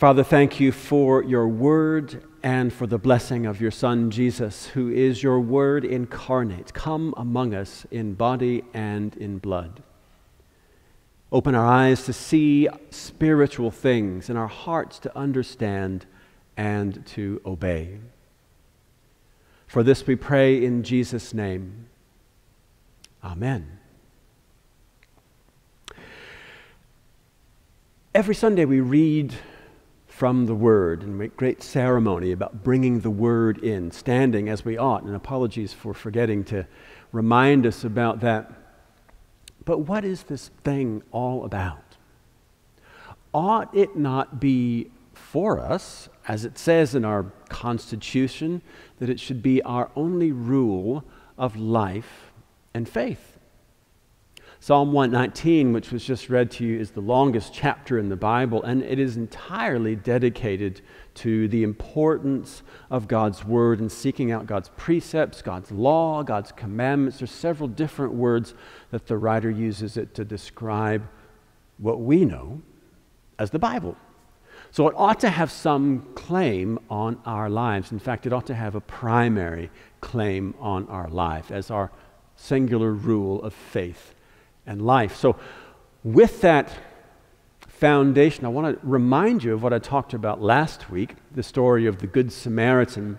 Father, thank you for your word and for the blessing of your Son, Jesus, who is your word incarnate. Come among us in body and in blood. Open our eyes to see spiritual things and our hearts to understand and to obey. For this we pray in Jesus' name. Amen. Every Sunday we read from the Word and make great ceremony about bringing the Word in, standing as we ought. And apologies for forgetting to remind us about that. But what is this thing all about? Ought it not be for us, as it says in our Constitution, that it should be our only rule of life and faith? Psalm 119, which was just read to you, is the longest chapter in the Bible, and it is entirely dedicated to the importance of God's Word and seeking out God's precepts, God's law, God's commandments. There's several different words that the writer uses it to describe what we know as the Bible. So it ought to have some claim on our lives. In fact, it ought to have a primary claim on our life as our singular rule of faith and life. So, with that foundation, I want to remind you of what I talked about last week the story of the Good Samaritan.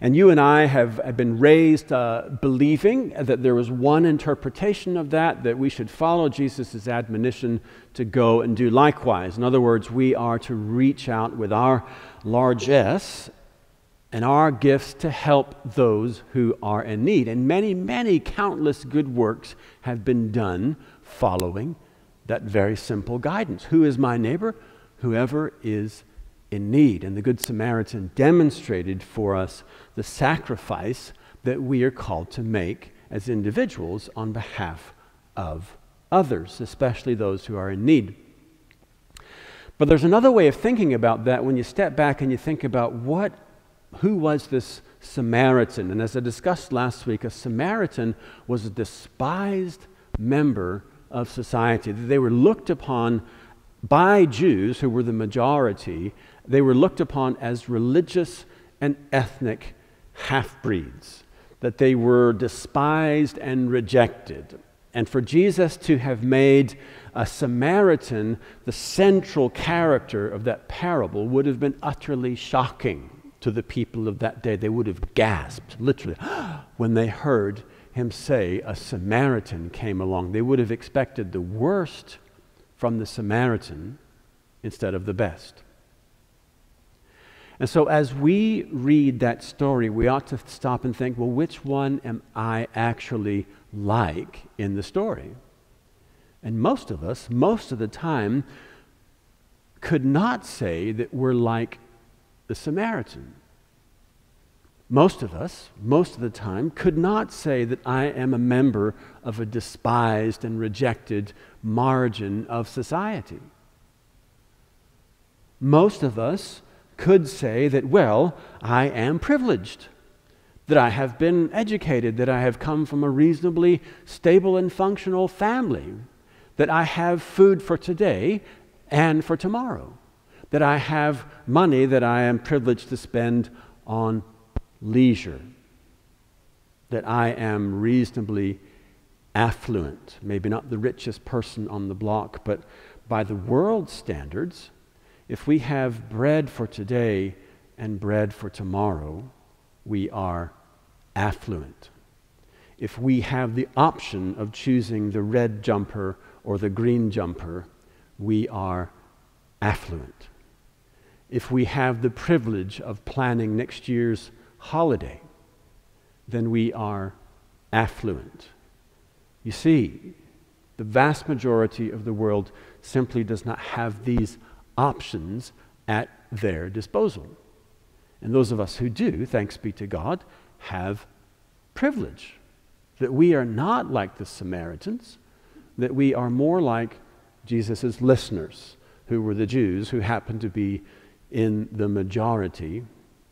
And you and I have, have been raised uh, believing that there was one interpretation of that, that we should follow Jesus' admonition to go and do likewise. In other words, we are to reach out with our largesse and our gifts to help those who are in need. And many, many countless good works have been done following that very simple guidance. Who is my neighbor? Whoever is in need. And the Good Samaritan demonstrated for us the sacrifice that we are called to make as individuals on behalf of others, especially those who are in need. But there's another way of thinking about that when you step back and you think about what who was this Samaritan? And as I discussed last week, a Samaritan was a despised member of society. They were looked upon by Jews, who were the majority, they were looked upon as religious and ethnic half breeds, that they were despised and rejected. And for Jesus to have made a Samaritan the central character of that parable would have been utterly shocking to the people of that day. They would have gasped, literally, when they heard him say a Samaritan came along. They would have expected the worst from the Samaritan instead of the best. And so, as we read that story, we ought to stop and think well, which one am I actually like in the story? And most of us, most of the time, could not say that we're like the Samaritan. Most of us, most of the time, could not say that I am a member of a despised and rejected margin of society. Most of us could say that, well, I am privileged, that I have been educated, that I have come from a reasonably stable and functional family, that I have food for today and for tomorrow that I have money that I am privileged to spend on leisure, that I am reasonably affluent, maybe not the richest person on the block, but by the world's standards, if we have bread for today and bread for tomorrow, we are affluent. If we have the option of choosing the red jumper or the green jumper, we are affluent if we have the privilege of planning next year's holiday, then we are affluent. You see, the vast majority of the world simply does not have these options at their disposal. And those of us who do, thanks be to God, have privilege. That we are not like the Samaritans, that we are more like Jesus' listeners, who were the Jews who happened to be in the majority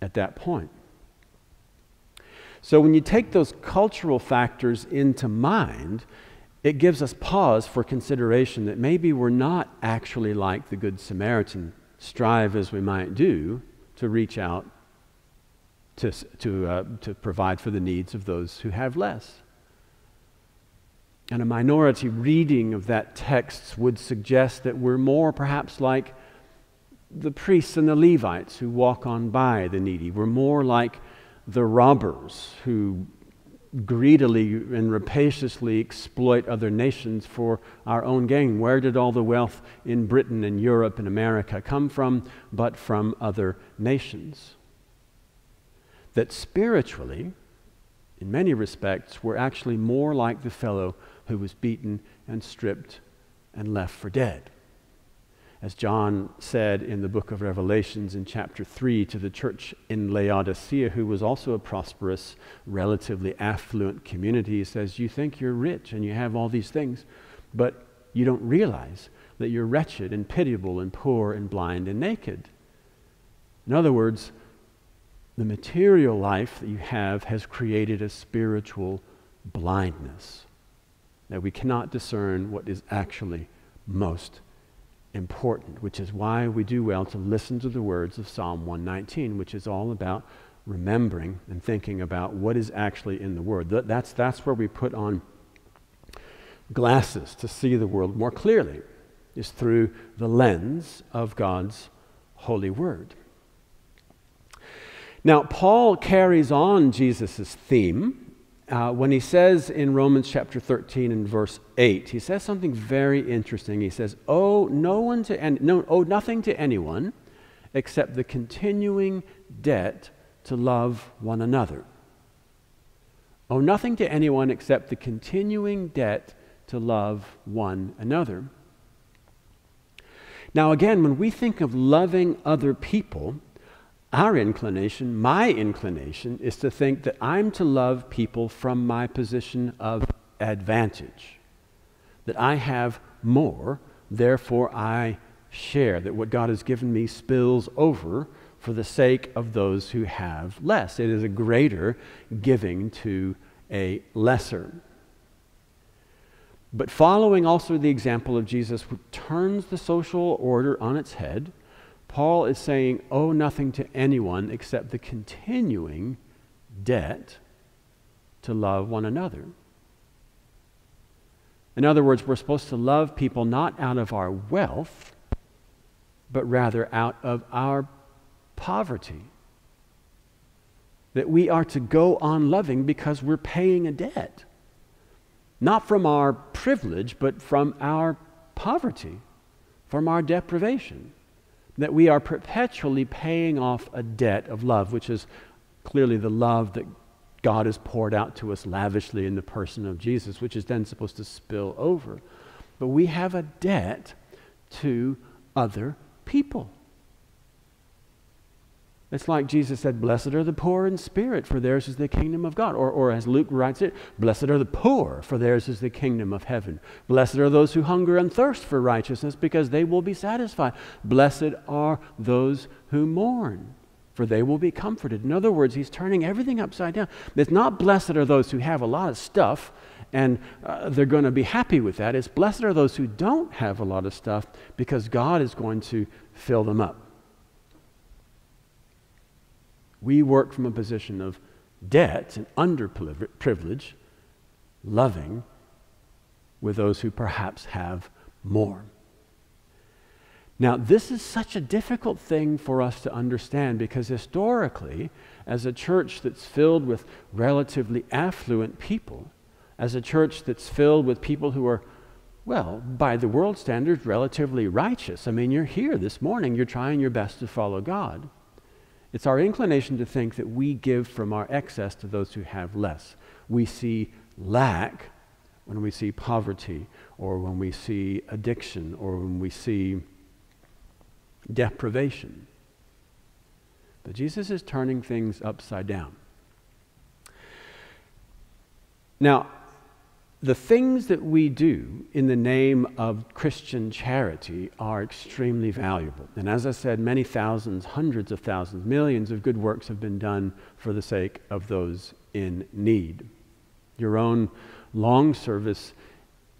at that point. So when you take those cultural factors into mind, it gives us pause for consideration that maybe we're not actually like the Good Samaritan strive as we might do to reach out to, to, uh, to provide for the needs of those who have less. And a minority reading of that text would suggest that we're more perhaps like the priests and the Levites who walk on by the needy. We're more like the robbers who greedily and rapaciously exploit other nations for our own gain. Where did all the wealth in Britain and Europe and America come from but from other nations? That spiritually, in many respects, we're actually more like the fellow who was beaten and stripped and left for dead as John said in the book of Revelations in chapter 3 to the church in Laodicea, who was also a prosperous, relatively affluent community, he says, You think you're rich and you have all these things, but you don't realize that you're wretched and pitiable and poor and blind and naked. In other words, the material life that you have has created a spiritual blindness that we cannot discern what is actually most important, which is why we do well to listen to the words of Psalm 119, which is all about remembering and thinking about what is actually in the Word. That's, that's where we put on glasses to see the world more clearly, is through the lens of God's holy Word. Now, Paul carries on Jesus' theme uh, when he says in Romans chapter 13 and verse 8, he says something very interesting. He says, "Oh, no one to en- no, owe nothing to anyone except the continuing debt to love one another. Owe nothing to anyone except the continuing debt to love one another." Now, again, when we think of loving other people, our inclination, my inclination, is to think that I'm to love people from my position of advantage, that I have more, therefore I share, that what God has given me spills over for the sake of those who have less. It is a greater giving to a lesser. But following also the example of Jesus, who turns the social order on its head Paul is saying, owe nothing to anyone except the continuing debt to love one another. In other words, we're supposed to love people not out of our wealth, but rather out of our poverty. That we are to go on loving because we're paying a debt. Not from our privilege, but from our poverty, from our deprivation that we are perpetually paying off a debt of love, which is clearly the love that God has poured out to us lavishly in the person of Jesus, which is then supposed to spill over. But we have a debt to other people. It's like Jesus said, Blessed are the poor in spirit, for theirs is the kingdom of God. Or, or as Luke writes it, Blessed are the poor, for theirs is the kingdom of heaven. Blessed are those who hunger and thirst for righteousness, because they will be satisfied. Blessed are those who mourn, for they will be comforted. In other words, he's turning everything upside down. It's not blessed are those who have a lot of stuff and uh, they're going to be happy with that. It's blessed are those who don't have a lot of stuff because God is going to fill them up. We work from a position of debt and underprivilege, loving with those who perhaps have more. Now, this is such a difficult thing for us to understand because historically, as a church that's filled with relatively affluent people, as a church that's filled with people who are, well, by the world standards, relatively righteous. I mean, you're here this morning, you're trying your best to follow God. It's our inclination to think that we give from our excess to those who have less. We see lack when we see poverty, or when we see addiction, or when we see deprivation. But Jesus is turning things upside down. Now, the things that we do in the name of Christian charity are extremely valuable. And as I said, many thousands, hundreds of thousands, millions of good works have been done for the sake of those in need. Your own long service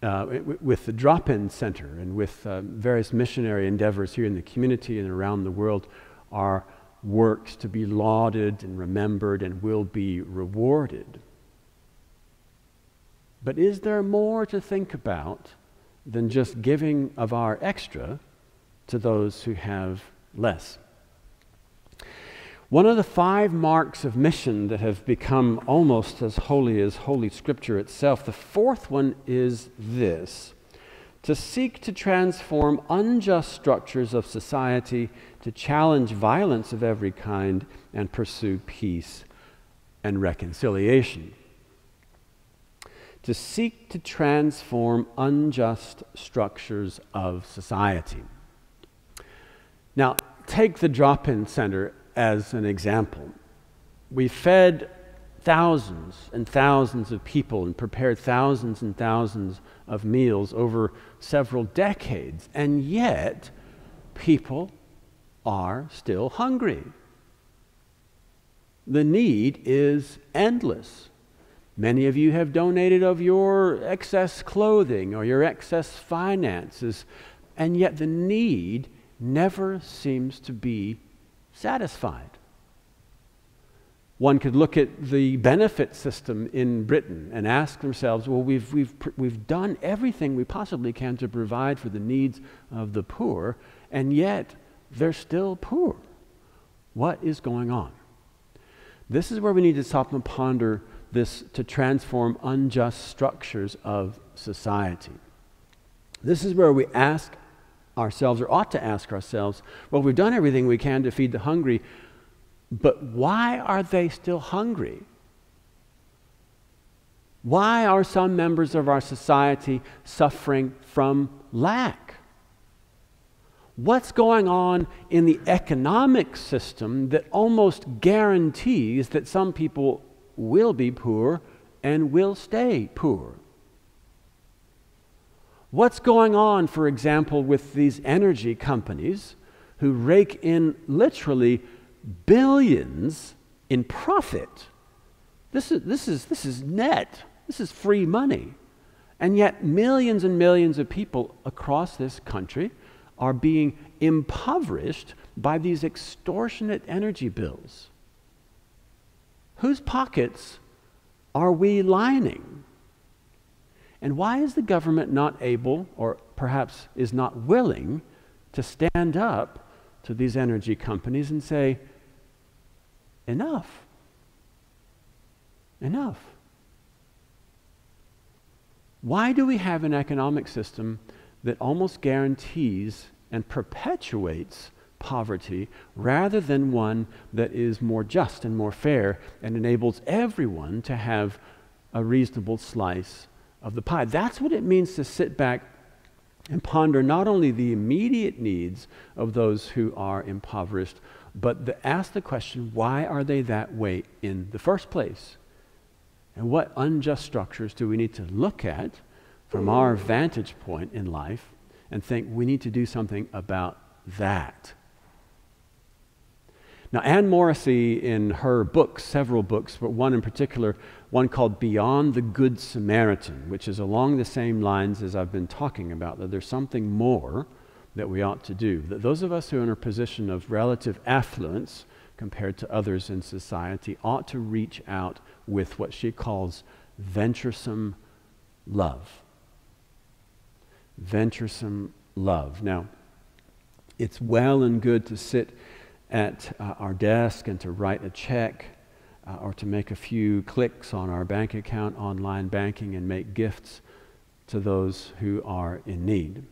uh, with the Drop In Center and with uh, various missionary endeavors here in the community and around the world are works to be lauded and remembered and will be rewarded. But is there more to think about than just giving of our extra to those who have less? One of the five marks of mission that have become almost as holy as Holy Scripture itself, the fourth one is this to seek to transform unjust structures of society, to challenge violence of every kind, and pursue peace and reconciliation. To seek to transform unjust structures of society. Now, take the drop in center as an example. We fed thousands and thousands of people and prepared thousands and thousands of meals over several decades, and yet people are still hungry. The need is endless. Many of you have donated of your excess clothing or your excess finances, and yet the need never seems to be satisfied. One could look at the benefit system in Britain and ask themselves, well, we've, we've, we've done everything we possibly can to provide for the needs of the poor, and yet they're still poor. What is going on? This is where we need to stop and ponder this to transform unjust structures of society. This is where we ask ourselves, or ought to ask ourselves, well, we've done everything we can to feed the hungry, but why are they still hungry? Why are some members of our society suffering from lack? What's going on in the economic system that almost guarantees that some people will be poor and will stay poor? What's going on, for example, with these energy companies who rake in literally billions in profit? This is, this is, this is net, this is free money. And yet, millions and millions of people across this country are being impoverished by these extortionate energy bills. Whose pockets are we lining? And why is the government not able, or perhaps is not willing, to stand up to these energy companies and say, enough? Enough. Why do we have an economic system that almost guarantees and perpetuates poverty rather than one that is more just and more fair and enables everyone to have a reasonable slice of the pie. That's what it means to sit back and ponder not only the immediate needs of those who are impoverished, but the, ask the question why are they that way in the first place? And what unjust structures do we need to look at from our vantage point in life and think we need to do something about that? Now, Ann Morisy, in her books, several books, but one in particular, one called Beyond the Good Samaritan, which is along the same lines as I've been talking about, that there's something more that we ought to do. That those of us who are in a position of relative affluence compared to others in society ought to reach out with what she calls venturesome love. Venturesome love. Now, it's well and good to sit at uh, our desk and to write a check uh, or to make a few clicks on our bank account, online banking, and make gifts to those who are in need.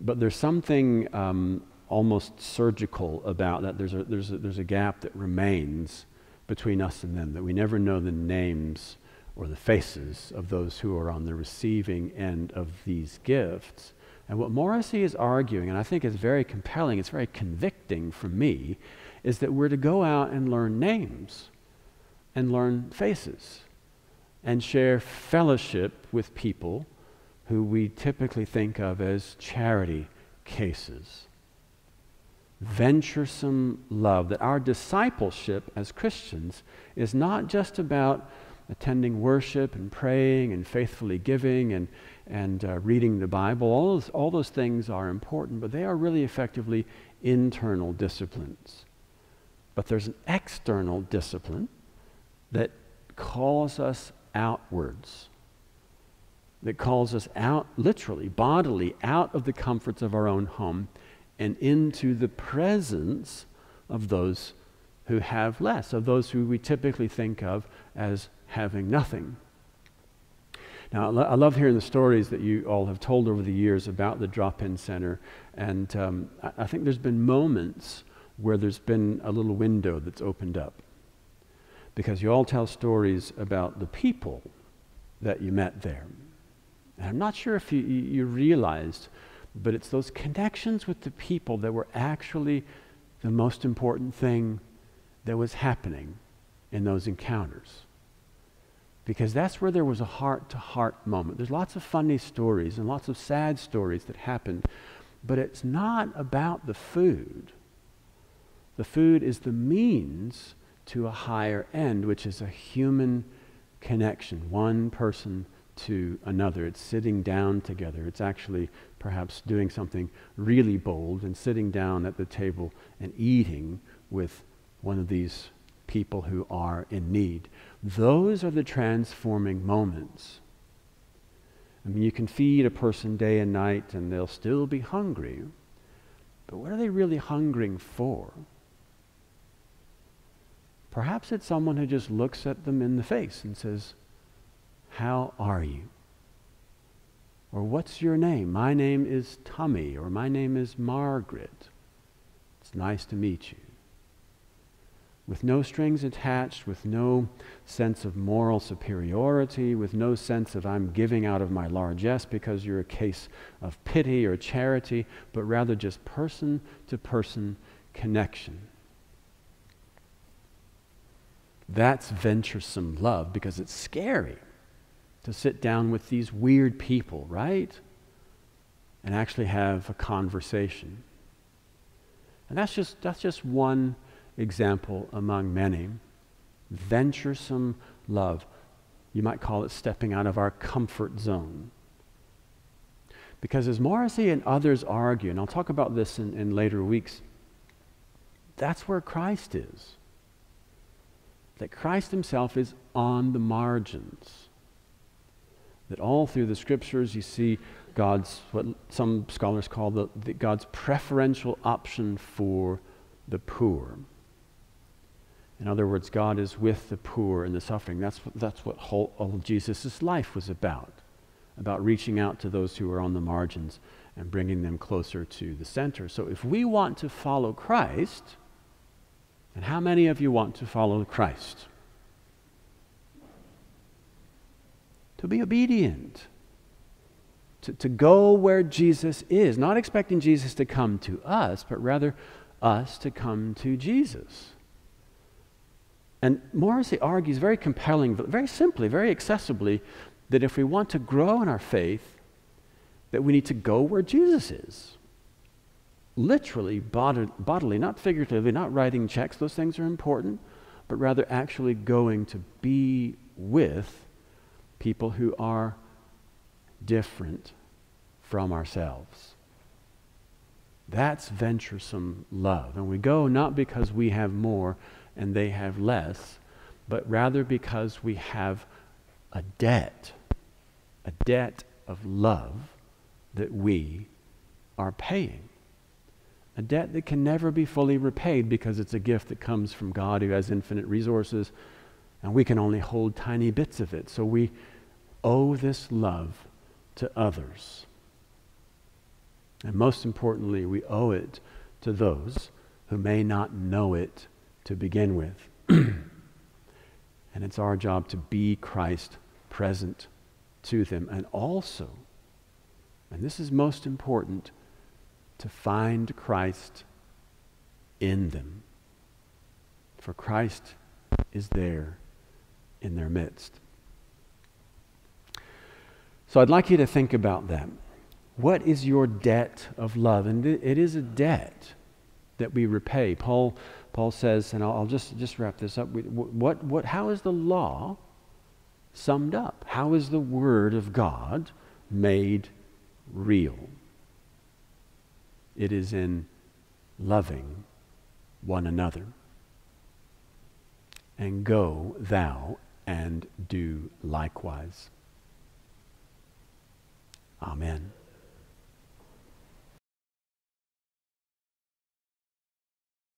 But there's something um, almost surgical about that. There's a, there's, a, there's a gap that remains between us and them, that we never know the names or the faces of those who are on the receiving end of these gifts. And what Morisy is arguing, and I think is very compelling, it's very convicting for me, is that we're to go out and learn names and learn faces and share fellowship with people who we typically think of as charity cases. Venturesome love, that our discipleship as Christians is not just about attending worship and praying and faithfully giving and, and uh, reading the Bible. All those, all those things are important, but they are really effectively internal disciplines. But there's an external discipline that calls us outwards, that calls us out, literally, bodily, out of the comforts of our own home and into the presence of those who have less, of those who we typically think of as having nothing. Now, I love hearing the stories that you all have told over the years about the drop in center. And um, I think there's been moments where there's been a little window that's opened up. Because you all tell stories about the people that you met there. And I'm not sure if you, you realized, but it's those connections with the people that were actually the most important thing that was happening in those encounters because that's where there was a heart to heart moment. There's lots of funny stories and lots of sad stories that happened, but it's not about the food. The food is the means to a higher end, which is a human connection, one person to another. It's sitting down together. It's actually perhaps doing something really bold and sitting down at the table and eating with one of these people who are in need. Those are the transforming moments. I mean, you can feed a person day and night and they'll still be hungry. But what are they really hungering for? Perhaps it's someone who just looks at them in the face and says, How are you? Or what's your name? My name is Tommy, or my name is Margaret. It's nice to meet you with no strings attached, with no sense of moral superiority, with no sense of I'm giving out of my largesse because you're a case of pity or charity, but rather just person to person connection. That's venturesome love because it's scary to sit down with these weird people, right? And actually have a conversation. And that's just, that's just one example among many. Venturesome love. You might call it stepping out of our comfort zone. Because as Morisy and others argue, and I'll talk about this in, in later weeks, that's where Christ is. That Christ himself is on the margins. That all through the scriptures you see God's, what some scholars call the, the God's preferential option for the poor. In other words, God is with the poor and the suffering. That's, that's what whole, all Jesus' life was about, about reaching out to those who are on the margins and bringing them closer to the center. So if we want to follow Christ, and how many of you want to follow Christ? To be obedient. To, to go where Jesus is, not expecting Jesus to come to us, but rather us to come to Jesus. And Morisy argues very compelling, very simply, very accessibly, that if we want to grow in our faith, that we need to go where Jesus is. Literally, bodily, not figuratively, not writing checks, those things are important, but rather actually going to be with people who are different from ourselves. That's venturesome love. And we go not because we have more, and they have less, but rather because we have a debt, a debt of love that we are paying. A debt that can never be fully repaid because it's a gift that comes from God who has infinite resources, and we can only hold tiny bits of it. So we owe this love to others. And most importantly, we owe it to those who may not know it to begin with. and it's our job to be Christ present to them. And also, and this is most important, to find Christ in them. For Christ is there in their midst. So I'd like you to think about that. What is your debt of love? And it is a debt that we repay. Paul Paul says, and I'll, I'll just, just wrap this up. What, what, how is the law summed up. How is the Word of God made real? It is in loving one another. And go thou and do likewise. Amen.